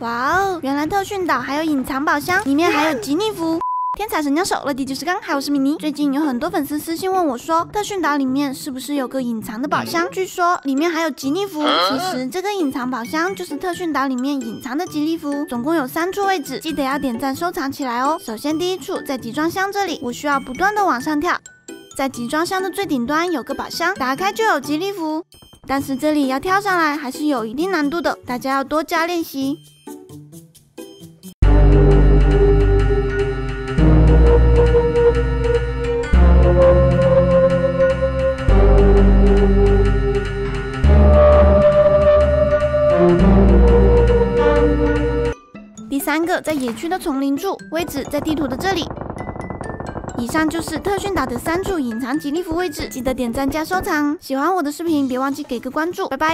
哇哦，原来特训岛还有隐藏宝箱，里面还有吉尼服。天才神枪手乐第九十缸，嗨，我是米妮。最近有很多粉丝私信问我，说特训岛里面是不是有个隐藏的宝箱？据说里面还有吉利服。其实这个隐藏宝箱就是特训岛里面隐藏的吉利服，总共有三处位置，记得要点赞收藏起来哦。首先第一处在集装箱这里，我需要不断的往上跳，在集装箱的最顶端有个宝箱，打开就有吉利服。但是这里要跳上来还是有一定难度的，大家要多加练习。第三个在野区的丛林处，位置在地图的这里。以上就是特训岛的三处隐藏吉利服位置，记得点赞加收藏。喜欢我的视频，别忘记给个关注，拜拜。